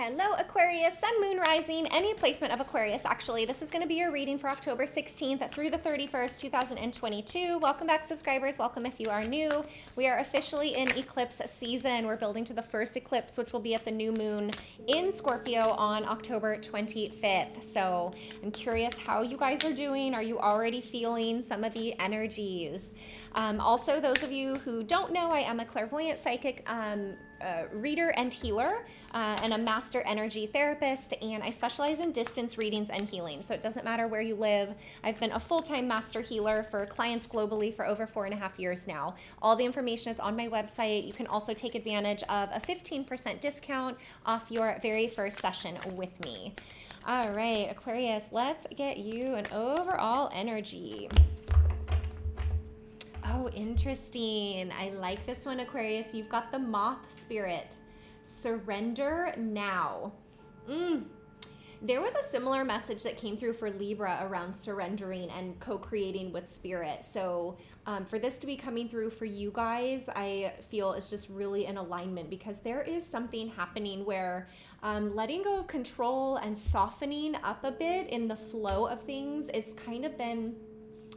Hello, Aquarius, Sun, Moon, Rising, any placement of Aquarius, actually. This is going to be your reading for October 16th through the 31st, 2022. Welcome back, subscribers. Welcome if you are new. We are officially in eclipse season. We're building to the first eclipse, which will be at the new moon in Scorpio on October 25th. So I'm curious how you guys are doing. Are you already feeling some of the energies? Um, also, those of you who don't know, I am a clairvoyant psychic um, uh, reader and healer uh, and a master energy therapist, and I specialize in distance readings and healing. So it doesn't matter where you live. I've been a full time master healer for clients globally for over four and a half years now. All the information is on my website. You can also take advantage of a 15% discount off your very first session with me. All right, Aquarius, let's get you an overall energy. Oh, interesting. I like this one, Aquarius. You've got the moth spirit. Surrender now. Mm. There was a similar message that came through for Libra around surrendering and co creating with spirit. So, um, for this to be coming through for you guys, I feel it's just really in alignment because there is something happening where um, letting go of control and softening up a bit in the flow of things, it's kind of been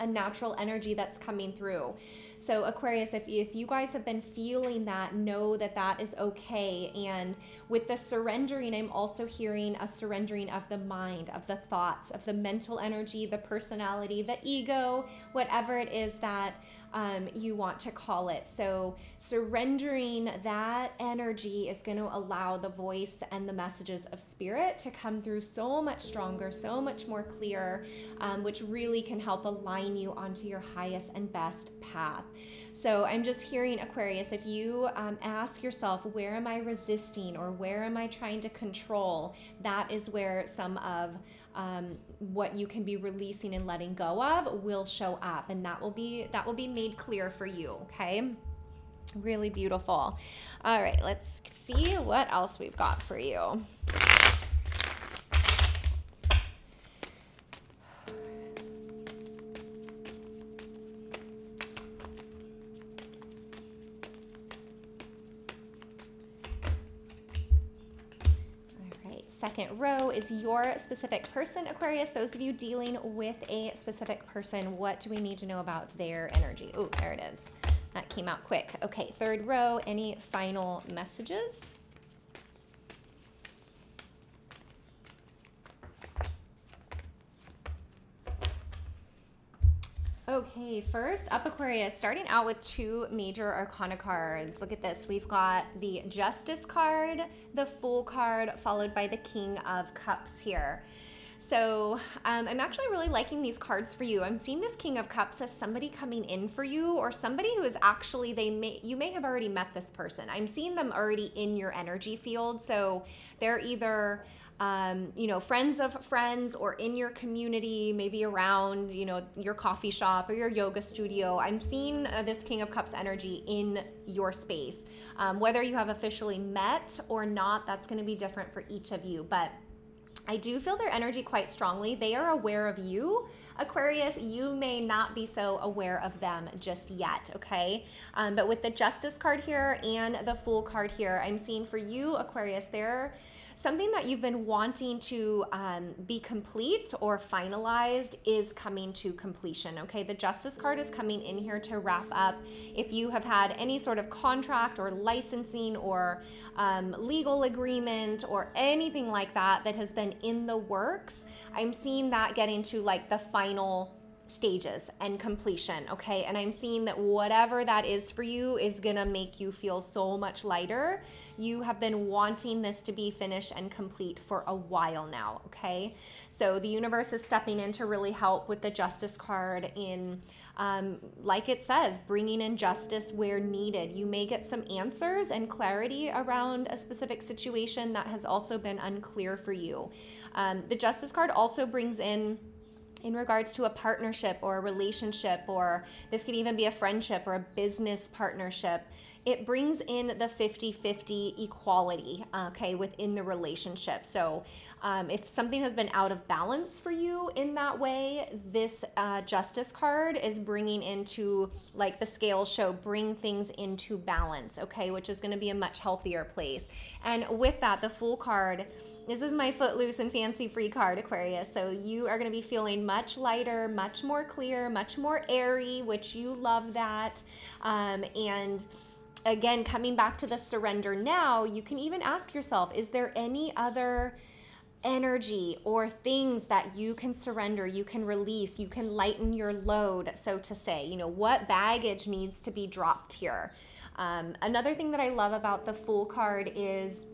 a natural energy that's coming through. So, Aquarius, if, if you guys have been feeling that, know that that is okay. And with the surrendering, I'm also hearing a surrendering of the mind, of the thoughts, of the mental energy, the personality, the ego, whatever it is that um, you want to call it. So, surrendering that energy is going to allow the voice and the messages of spirit to come through so much stronger, so much more clear, um, which really can help align you onto your highest and best path. So I'm just hearing Aquarius, if you um, ask yourself, where am I resisting or where am I trying to control? That is where some of um, what you can be releasing and letting go of will show up, and that will be that will be made clear for you. Okay. Really beautiful. All right, let's see what else we've got for you. Second row is your specific person, Aquarius. Those of you dealing with a specific person, what do we need to know about their energy? Oh, there it is. That came out quick. Okay, third row, any final messages? Okay, first up Aquarius, starting out with two major arcana cards. Look at this. We've got the Justice card, the Fool card, followed by the King of Cups here. So um, I'm actually really liking these cards for you. I'm seeing this King of Cups as somebody coming in for you or somebody who is actually, they may, you may have already met this person. I'm seeing them already in your energy field. So they're either um, you know, friends of friends or in your community, maybe around, you know, your coffee shop or your yoga studio. I'm seeing uh, this King of Cups energy in your space. Um, whether you have officially met or not, that's going to be different for each of you. But I do feel their energy quite strongly. They are aware of you. Aquarius, you may not be so aware of them just yet, okay? Um, but with the Justice card here and the Fool card here, I'm seeing for you, Aquarius, they're something that you've been wanting to um, be complete or finalized is coming to completion. Okay, the Justice card is coming in here to wrap up. If you have had any sort of contract or licensing or um, legal agreement or anything like that that has been in the works, I'm seeing that getting to like the final stages and completion, okay? And I'm seeing that whatever that is for you is gonna make you feel so much lighter. You have been wanting this to be finished and complete for a while now, okay? So the universe is stepping in to really help with the justice card in, um, like it says, bringing in justice where needed. You may get some answers and clarity around a specific situation that has also been unclear for you. Um, the justice card also brings in in regards to a partnership or a relationship, or this could even be a friendship or a business partnership. It brings in the 50 50 equality, okay, within the relationship. So um, if something has been out of balance for you in that way, this uh, justice card is bringing into, like the scales show, bring things into balance, okay, which is going to be a much healthier place. And with that, the Fool card, this is my footloose and fancy free card, Aquarius. So you are going to be feeling much lighter, much more clear, much more airy, which you love that. Um, and again, coming back to the surrender now, you can even ask yourself, is there any other energy or things that you can surrender, you can release, you can lighten your load, so to say. You know, what baggage needs to be dropped here? Um, another thing that I love about the Fool card is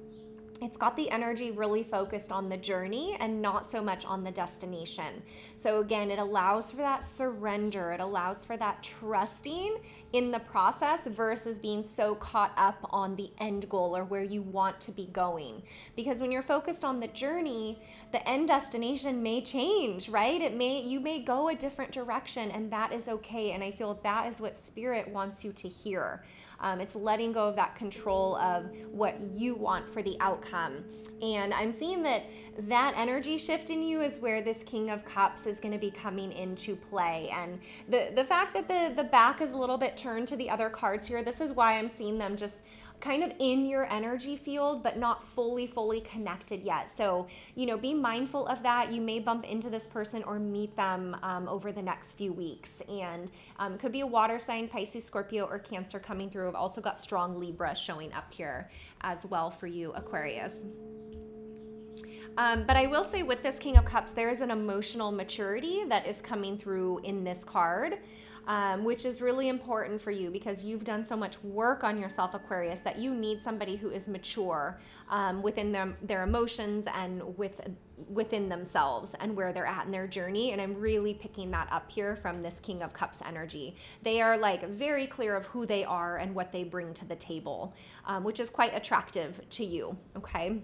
it's got the energy really focused on the journey and not so much on the destination. So, again, it allows for that surrender, it allows for that trusting in the process versus being so caught up on the end goal or where you want to be going. Because when you're focused on the journey, the end destination may change, right? It may, you may go a different direction, and that is okay. And I feel that is what spirit wants you to hear. Um, it's letting go of that control of what you want for the outcome. And I'm seeing that that energy shift in you is where this King of Cups is going to be coming into play. And the, the fact that the, the back is a little bit turned to the other cards here, this is why I'm seeing them just kind of in your energy field, but not fully, fully connected yet. So, you know, be mindful of that. You may bump into this person or meet them um, over the next few weeks. And um, could be a water sign, Pisces, Scorpio, or Cancer coming through. I've also got strong Libra showing up here as well for you, Aquarius. Um, but I will say with this King of Cups, there is an emotional maturity that is coming through in this card um, which is really important for you because you've done so much work on yourself, Aquarius, that you need somebody who is mature um, within their, their emotions and with within themselves and where they're at in their journey. And I'm really picking that up here from this King of Cups energy. They are like very clear of who they are and what they bring to the table, um, which is quite attractive to you. Okay.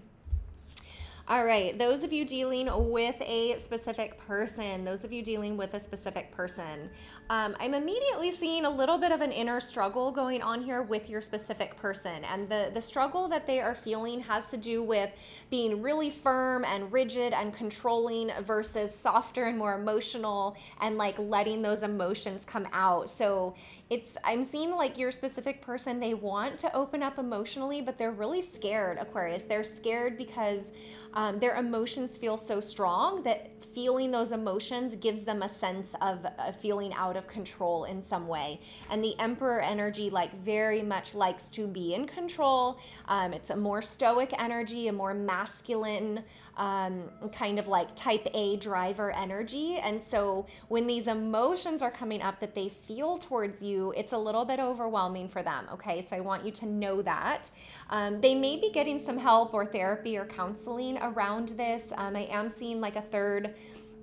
All right, those of you dealing with a specific person, those of you dealing with a specific person, um, I'm immediately seeing a little bit of an inner struggle going on here with your specific person. And the, the struggle that they are feeling has to do with being really firm and rigid and controlling versus softer and more emotional and like letting those emotions come out. So it's I'm seeing like your specific person they want to open up emotionally but they're really scared Aquarius. They're scared because um, their emotions feel so strong that feeling those emotions gives them a sense of feeling out of control in some way. And the emperor energy like very much likes to be in control. Um, it's a more stoic energy a more masculine um, kind of like type A driver energy. And so when these emotions are coming up that they feel towards you, it's a little bit overwhelming for them. Okay, so I want you to know that. Um, they may be getting some help or therapy or counseling around this. Um, I am seeing like a third.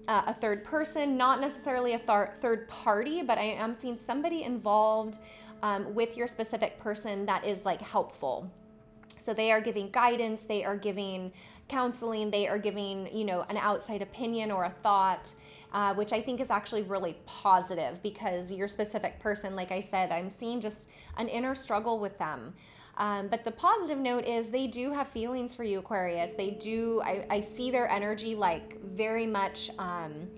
Uh, a third person, not necessarily a thir- third party, but I am seeing somebody involved um, with your specific person that is like helpful. So they are giving guidance, they are giving counseling, they are giving, you know, an outside opinion or a thought. Uh, which I think is actually really positive because your specific person, like I said, I'm seeing just an inner struggle with them. Um, but the positive note is they do have feelings for you, Aquarius. They do, I, I see their energy like very much. Um,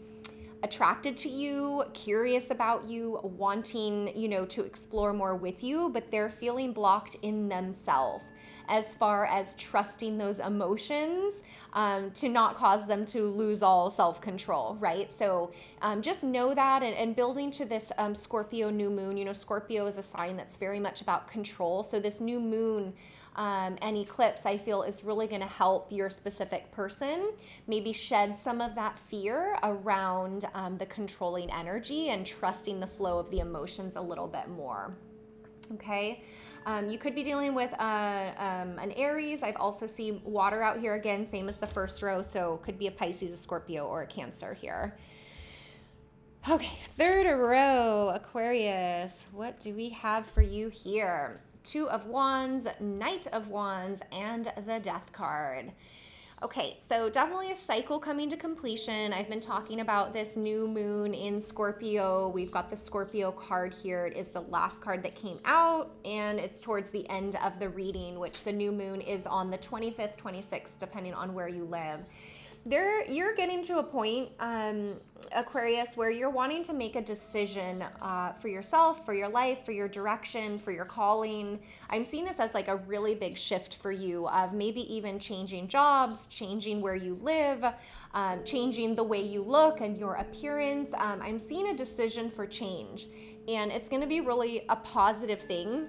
attracted to you, curious about you, wanting, you know, to explore more with you, but they're feeling blocked in themselves as far as trusting those emotions um, to not cause them to lose all self control, right? So um, just know that and, and building to this um, Scorpio new moon, you know, Scorpio is a sign that's very much about control. So this new moon. Um, and eclipse, I feel, is really going to help your specific person maybe shed some of that fear around um, the controlling energy and trusting the flow of the emotions a little bit more. Okay. Um, you could be dealing with uh, um, an Aries. I've also seen water out here again, same as the first row. So could be a Pisces, a Scorpio, or a Cancer here. Okay, third row, Aquarius. What do we have for you here? Two of Wands, Knight of Wands, and the Death card. Okay, so definitely a cycle coming to completion. I've been talking about this new moon in Scorpio. We've got the Scorpio card here. It is the last card that came out, and it's towards the end of the reading, which the new moon is on the 25th, 26th, depending on where you live there you're getting to a point um, aquarius where you're wanting to make a decision uh, for yourself for your life for your direction for your calling. I'm seeing this as like a really big shift for you of maybe even changing jobs changing where you live um, changing the way you look and your appearance. Um, i'm seeing a decision for change and it's going to be really a positive thing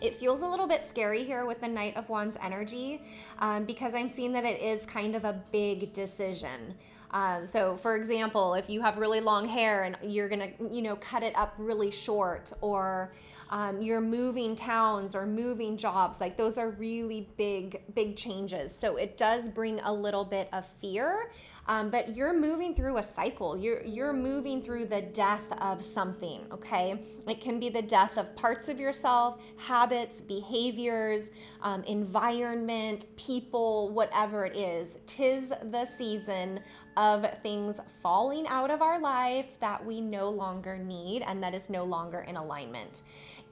it feels a little bit scary here with the Knight of Wands energy um, because I'm seeing that it is kind of a big decision. Um, so, for example, if you have really long hair and you're gonna, you know, cut it up really short, or um, you're moving towns or moving jobs, like those are really big, big changes. So it does bring a little bit of fear. Um, but you're moving through a cycle. You're you're moving through the death of something. Okay, it can be the death of parts of yourself, habits, behaviors, um, environment, people, whatever it is. Tis the season of things falling out of our life that we no longer need and that is no longer in alignment.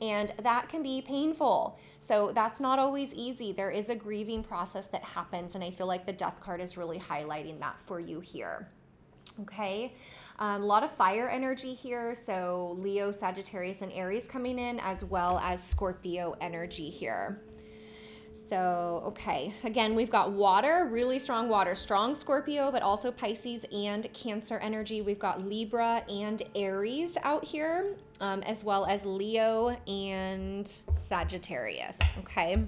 And that can be painful. So that's not always easy. There is a grieving process that happens, and I feel like the death card is really highlighting that for you here. Okay, um, a lot of fire energy here. So Leo, Sagittarius, and Aries coming in, as well as Scorpio energy here. So, okay, again, we've got water, really strong water, strong Scorpio, but also Pisces and Cancer energy. We've got Libra and Aries out here, um, as well as Leo and Sagittarius, okay?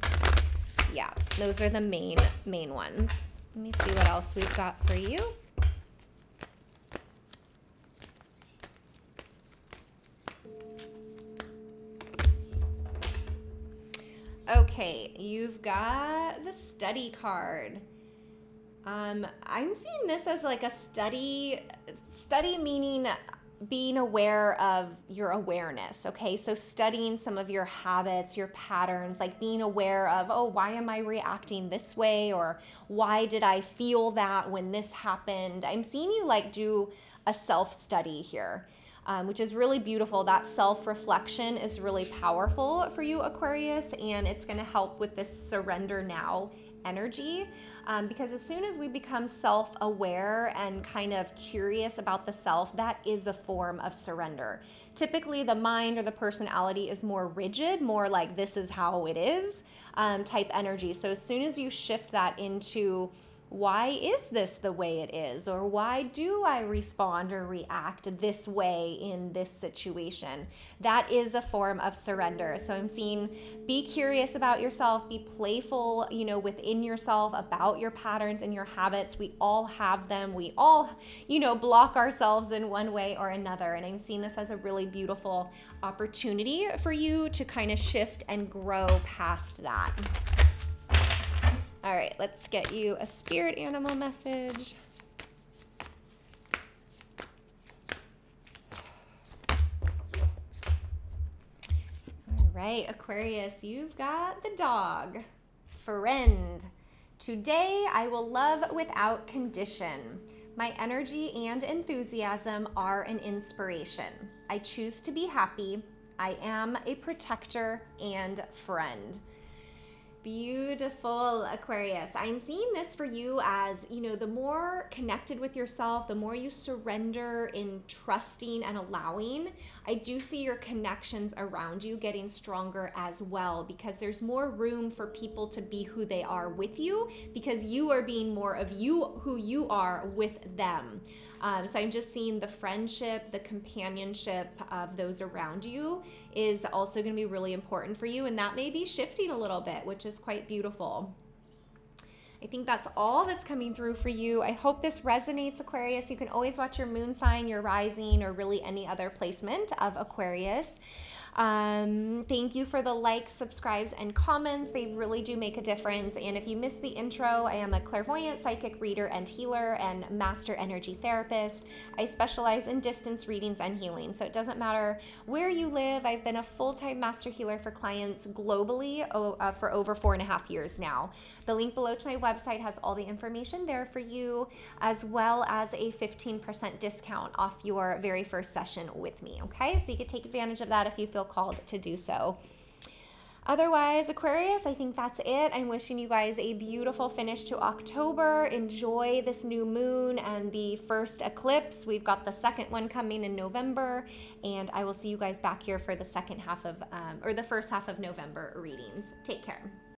Yeah, those are the main, main ones. Let me see what else we've got for you. Okay, you've got the study card. Um, I'm seeing this as like a study, study meaning being aware of your awareness. Okay, so studying some of your habits, your patterns, like being aware of, oh, why am I reacting this way? Or why did I feel that when this happened? I'm seeing you like do a self study here um, which is really beautiful. That self reflection is really powerful for you, Aquarius, and it's going to help with this surrender now energy. Um, because as soon as we become self aware and kind of curious about the self, that is a form of surrender. Typically, the mind or the personality is more rigid, more like this is how it is um, type energy. So as soon as you shift that into why is this the way it is? Or why do I respond or react this way in this situation? That is a form of surrender. So I'm seeing be curious about yourself, be playful, you know, within yourself about your patterns and your habits. We all have them. We all, you know, block ourselves in one way or another. And I'm seeing this as a really beautiful opportunity for you to kind of shift and grow past that. All right, let's get you a spirit animal message. All right, Aquarius, you've got the dog. Friend. Today, I will love without condition. My energy and enthusiasm are an inspiration. I choose to be happy. I am a protector and friend. Beautiful, Aquarius. I'm seeing this for you as, you know, the more connected with yourself, the more you surrender in trusting and allowing, I do see your connections around you getting stronger as well because there's more room for people to be who they are with you because you are being more of you, who you are with them. Um, so I'm just seeing the friendship, the companionship of those around you is also going to be really important for you. And that may be shifting a little bit, which is quite beautiful. I think that's all that's coming through for you. I hope this resonates, Aquarius. You can always watch your moon sign, your rising, or really any other placement of Aquarius. Um, thank you for the likes, subscribes, and comments. They really do make a difference. And if you missed the intro, I am a clairvoyant, psychic reader, and healer, and master energy therapist. I specialize in distance readings and healing. So it doesn't matter where you live. I've been a full time master healer for clients globally uh, for over four and a half years now. The link below to my website has all the information there for you, as well as a 15% discount off your very first session with me. Okay, so you can take advantage of that if you feel called to do so. Otherwise, Aquarius, I think that's it. I'm wishing you guys a beautiful finish to October. Enjoy this new moon and the first eclipse. We've got the second one coming in November, and I will see you guys back here for the second half of, um, or the first half of November readings. Take care.